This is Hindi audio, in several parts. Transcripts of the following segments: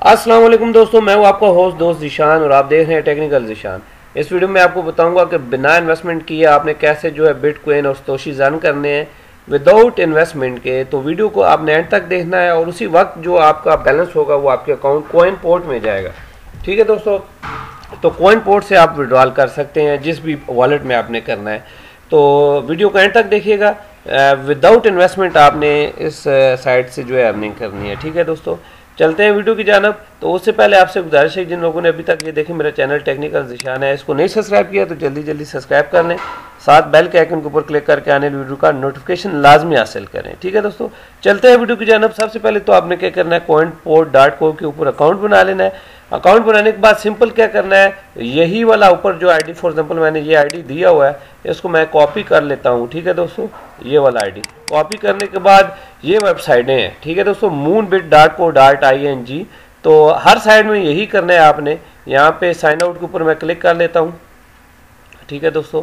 अस्सलाम वालेकुम दोस्तों, मैं हूँ आपका होस्ट दोस्त जिशान और आप देख रहे हैं टेक्निकल जिशान। इस वीडियो में आपको बताऊँगा कि बिना इन्वेस्टमेंट किए आपने कैसे जो है बिटकॉइन और तोशी जन करने हैं। विदाउट इन्वेस्टमेंट के तो वीडियो को आपने एंड तक देखना है और उसी वक्त जो आपका बैलेंस होगा, वो आपके अकाउंट कोइन पोर्ट में जाएगा। ठीक है दोस्तों? तो कोइन पोर्ट से आप विड्रॉल कर सकते हैं, जिस भी वॉलेट में आपने करना है। तो वीडियो को एंड तक देखिएगा। विदाउट इन्वेस्टमेंट आपने इस साइट से जो है अर्निंग करनी है। ठीक है दोस्तों? चलते हैं वीडियो की जानब। तो उससे पहले आपसे गुजारिश है जिन लोगों ने अभी तक ये देखें, मेरा चैनल टेक्निकल निशान है, इसको नहीं सब्सक्राइब किया तो जल्दी जल्दी सब्सक्राइब कर लें। साथ बेल के आइकन के ऊपर क्लिक करके आने वीडियो का नोटिफिकेशन लाजमी हासिल करें। ठीक है दोस्तों, चलते हैं वीडियो की जानब। सबसे पहले तो आपने क्या करना है कॉइन पोर्ट डॉट कॉम के ऊपर अकाउंट बना लेना है। अकाउंट बनाने के बाद सिंपल क्या करना है, यही वाला ऊपर जो आईडी फॉर एग्जांपल मैंने ये आईडी दिया हुआ है, इसको मैं कॉपी कर लेता हूँ, ठीक है दोस्तों? ये वाला आईडी कॉपी करने के बाद ये वेबसाइटें हैं, ठीक है दोस्तों? Moon bit dot co dot I N जी तो हर साइड में यही करना है आपने। यहाँ पे साइन आउट के ऊपर मैं क्लिक कर लेता हूँ। ठीक है दोस्तों।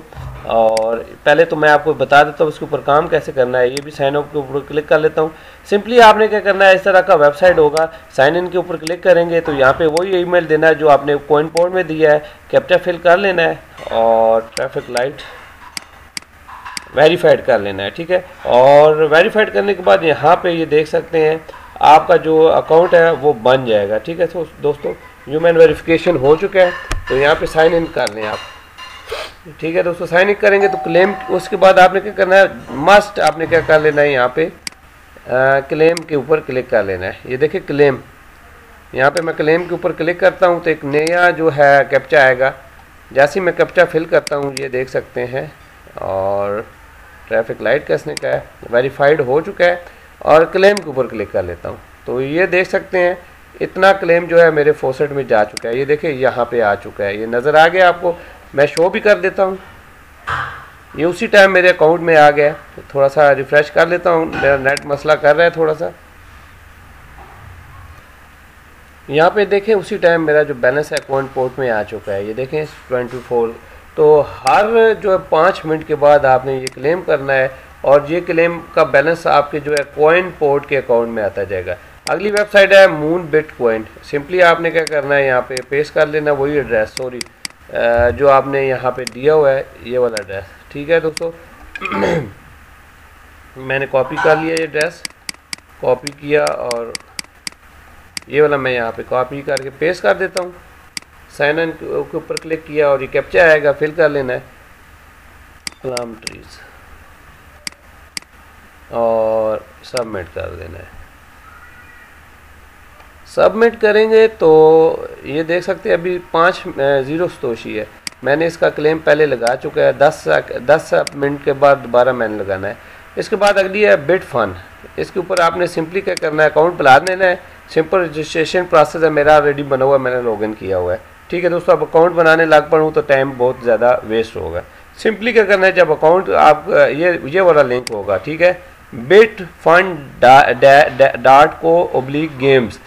और पहले तो मैं आपको बता देता हूँ, इसके ऊपर काम कैसे करना है, ये भी साइन अप के ऊपर क्लिक कर लेता हूँ। सिंपली आपने क्या करना है, इस तरह का वेबसाइट होगा साइन इन के ऊपर क्लिक करेंगे तो यहाँ पे वही ईमेल देना है जो आपने कोइन पोर्ट में दिया है कैप्चा फिल कर लेना है, और ट्रैफ़िक लाइट वेरीफाइड कर लेना है, ठीक है? और वेरीफाइड करने के बाद यहाँ पे ये देख सकते हैं, आपका जो अकाउंट है, वो बन जाएगा, ठीक है? तो दोस्तों ह्यूमन वेरिफिकेशन हो चुका है तो यहाँ पे साइन इन कर लें आप। ठीक है दोस्तों साइन इन करेंगे तो क्लेम उसके बाद आपने क्या करना है? मस्ट आपने क्या कर लेना है यहाँ पे? आ, क्लेम के ऊपर क्लिक कर लेना है। ये देखिए क्लेम यहाँ पे मैं क्लेम के ऊपर क्लिक करता हूँ तो एक नया जो है कैप्चा आएगा। जैसे मैं कैप्चा फिल करता हूँ ये देख सकते हैं। और ट्रैफ़िक लाइट कसने का है? वेरीफाइड हो चुका है। और क्लेम के ऊपर क्लिक कर लेता हूँ। तो ये देख सकते हैं इतना क्लेम जो है मेरे फोसेट में जा चुका है। ये देखिए यहाँ पे आ चुका है। ये नज़र आ गया आपको। मैं शो भी कर देता हूँ। ये उसी टाइम मेरे अकाउंट में आ गया। तो थोड़ा सा रिफ़्रेश कर लेता हूँ। मेरा नेट मसला कर रहा है थोड़ा सा। यहाँ पे देखें, उसी टाइम मेरा जो बैलेंस है अकाउंट पोर्ट में आ चुका है। ये देखें ट्वेंटी फोर तो हर जो है पाँच मिनट के बाद आपने ये क्लेम करना है और ये क्लेम का बैलेंस आपके जो है कोइन पोर्ट के अकाउंट में आता जाएगा। अगली वेबसाइट है मून बिट सिंपली आपने क्या करना है, यहाँ पे पेश कर लेना, वही एड्रेस सॉरी जो आपने यहाँ पे दिया हुआ है, ये वाला एड्रेस ठीक है दोस्तों? मैंने कॉपी कर लिया ये एड्रेस कॉपी किया और ये वाला मैं यहाँ पे कॉपी करके पेस्ट कर देता हूँ। साइन इन के ऊपर क्लिक किया और ये कैप्चा आएगा फिल कर लेना है। प्लाम ट्रीज और सबमिट कर देना है। सबमिट करेंगे तो ये देख सकते हैं, अभी पाँच ज़ीरो सतोशी है। मैंने इसका क्लेम पहले लगा चुका है, दस दस मिनट के बाद दोबारा मैंने लगाना है। इसके बाद अगली है बिट फन इसके ऊपर आपने सिंपली क्या करना है अकाउंट बुला देना है। सिंपल रजिस्ट्रेशन प्रोसेस है, मेरा ऑलरेडी बना हुआ है, मैंने लॉगिन किया हुआ है। ठीक है दोस्तों, अब अकाउंट बनाने लग पड़ूँ तो टाइम बहुत ज़्यादा वेस्ट होगा। सिंपली क्या करना है, जब अकाउंट आप ये ये वाला लिंक होगा, ठीक है? Bit fund dot co oblique games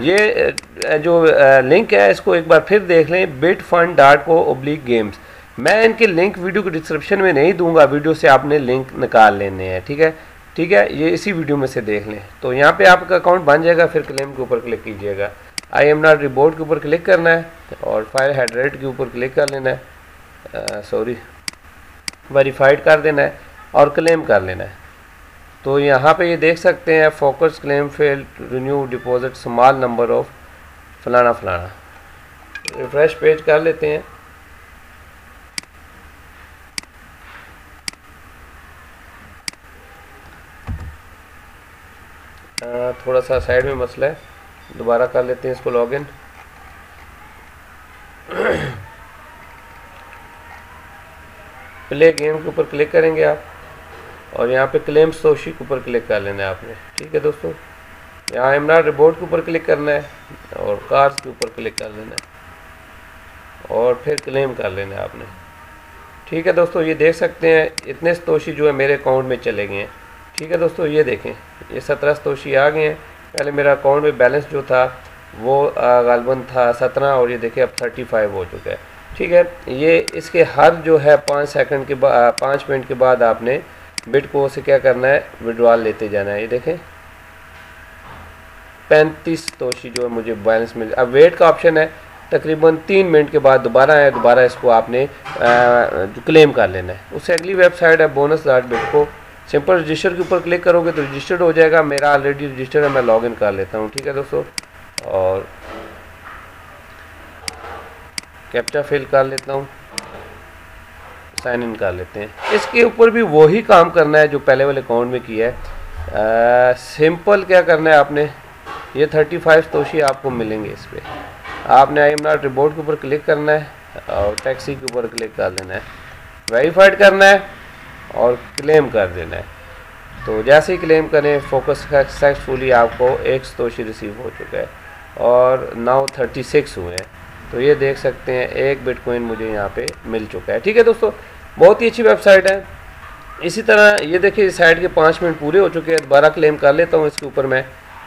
ये जो लिंक है, इसको एक बार फिर देख लें bit fund dot co oblique games मैं इनके लिंक वीडियो के डिस्क्रिप्शन में नहीं दूँगा वीडियो से आपने लिंक निकाल लेने हैं, ठीक है? ठीक है? ये इसी वीडियो में से देख लें। तो यहाँ पे आपका अकाउंट बन जाएगा, फिर क्लेम के ऊपर क्लिक कीजिएगा। आई एम नॉट रिपोर्ट के ऊपर क्लिक करना है, और फायर हेडरेट के ऊपर क्लिक कर लेना है। सॉरी वेरीफाइड कर देना है, और क्लेम कर लेना है। तो यहाँ पे ये देख सकते हैं focus claim fail renew deposit small number of फलाना फलाना। रिफ्रेश पेज कर लेते हैं। आ, थोड़ा सा साइड में मसला है। दोबारा कर लेते हैं इसको लॉगिन प्ले गेम के ऊपर क्लिक करेंगे आप। और यहाँ पे क्लेम सोशी के ऊपर क्लिक कर लेना है आपने। ठीक है दोस्तों? यहाँ एमनार रिपोर्ट के ऊपर क्लिक करना है और कार्स के ऊपर क्लिक कर लेना है। और फिर क्लेम कर लेना है आपने। ठीक है दोस्तों, ये देख सकते हैं, इतने सतोशी जो है मेरे अकाउंट में चले गए हैं। ठीक है दोस्तों, ये देखें, ये सत्रह सतोशी आ गए हैं। पहले मेरा अकाउंट में बैलेंस जो था, वो गालबन था सत्रह और ये देखें अब थर्टी फाइव हो चुका है। ठीक है, ये इसके हर जो है पाँच सेकंड के बाद पाँच मिनट के बाद आपने बिट को से क्या करना है? विड्रॉल लेते जाना है। ये देखें। पैंतीस तोशी जो है मुझे बैलेंस मिल अब वेट का ऑप्शन है। तकरीबन तीन मिनट के बाद दोबारा है दोबारा इसको आपने आ, क्लेम कर लेना है। उससे अगली वेबसाइट है bonus dot bit co. Simple register के ऊपर क्लिक करोगे तो रजिस्टर्ड हो जाएगा। मेरा ऑलरेडी रजिस्टर है मैं लॉगिन कर लेता हूँ। ठीक है दोस्तों? और कैप्चा फिल कर लेता हूँ। साइन इन कर लेते हैं। इसके ऊपर भी वही काम करना है जो पहले वाले अकाउंट में किया है। सिंपल क्या करना है आपने? ये थर्टी फाइव तोशी आपको मिलेंगे इस पर आपने आई एम नॉट रिपोर्ट के ऊपर क्लिक करना है और टैक्सी के ऊपर क्लिक कर लेना है। वेरीफाइड करना है और क्लेम कर देना है। तो जैसे ही क्लेम करें, फोकस सक्सेसफुली आपको एक तोशी रिसीव हो चुका है और नाउ थर्टी सिक्स हुए हैं। तो ये देख सकते हैं, एक बिटकॉइन मुझे यहाँ पे मिल चुका है। ठीक है दोस्तों, बहुत ही अच्छी वेबसाइट है। इसी तरह, ये देखिए, इस साइड के पाँच मिनट पूरे हो चुके हैं। दोबारा क्लेम कर लेता हूँ इसके ऊपर मैं।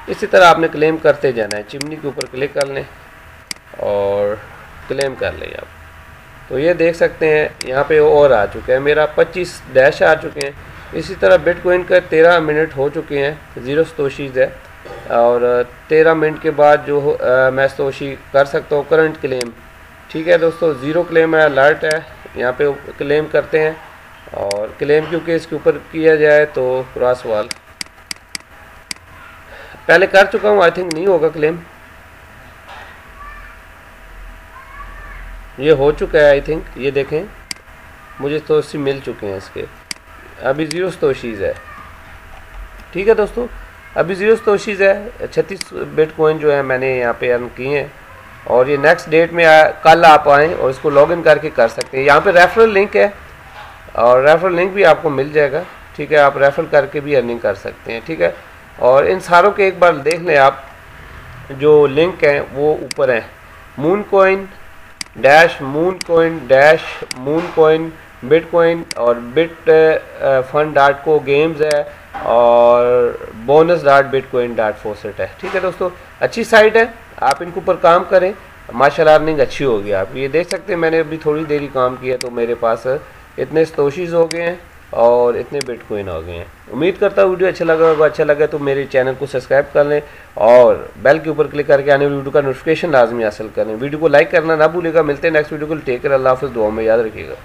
इसी तरह आपने क्लेम करते जाना है। चिमनी के ऊपर क्लिक कर लें और क्लेम कर लें आप। तो ये देख सकते हैं, यहाँ पे और आ चुके हैं। मेरा 25 डैश आ चुके हैं। इसी तरह बिटकॉइन का 13 मिनट हो चुके हैं। ज़ीरो स्तोशीज़ है। और 13 मिनट के बाद जो मैं स्तोशी कर सकता हूँ करंट क्लेम। ठीक है दोस्तों, ज़ीरो क्लेम है अलर्ट है। यहाँ पे क्लेम करते हैं। और क्लेम क्योंकि इसके ऊपर किया जाए तो क्रॉस वाल पहले कर चुका हूँ, आई थिंक नहीं होगा क्लेम। ये हो चुका है, आई थिंक। ये देखें, मुझे तोशी मिल चुके हैं इसके। अभी ज़ीरो तोशीज़ है। ठीक है दोस्तों अभी ज़ीरो तोशीज़ है छत्तीस बिट कोइन जो है मैंने यहाँ पे अर्न किए हैं। और ये नेक्स्ट डेट में आ, कल आप आएँ और इसको लॉगिन करके कर सकते हैं। यहाँ पे रेफरल लिंक है और रेफरल लिंक भी आपको मिल जाएगा। ठीक है आप रेफर करके भी अर्निंग कर सकते हैं। ठीक है? और इन सारों के एक बार देख लें आप जो लिंक हैं वो ऊपर हैं। Moon coin dash moon coin dash moon coin bitcoin और bit fund dot co games है। और bonus dot bit dot faucet है। ठीक है दोस्तों, अच्छी साइट है, आप इनके ऊपर काम करें। माशा अर्निंग अच्छी होगी आप ये देख सकते हैं, मैंने अभी थोड़ी देरी काम किया तो मेरे पास इतने स्तोशीज़ हो गए हैं और इतने बिटकॉइन हो गए हैं। उम्मीद करता हूँ वीडियो अच्छा लगा होगा। अच्छा लगा तो मेरे चैनल को सब्सक्राइब कर लें और बेल के ऊपर क्लिक करके आने वीडियो का नोटिफिकेशन लाजमी हासिल करें वीडियो को लाइक करना ना भूलेगा मिलते हैं नेक्स्ट वीडियो को टेक कर अल्लाह हाफ़ दुआ में याद रखिएगा।